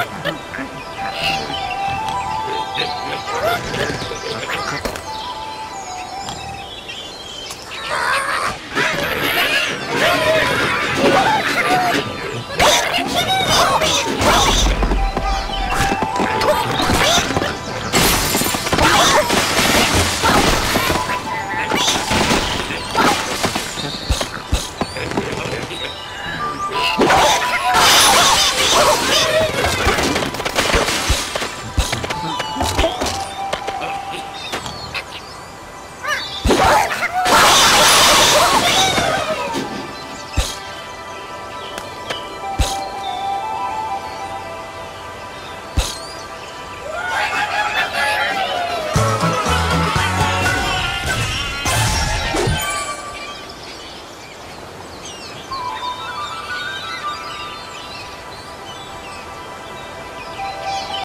Oh, my God.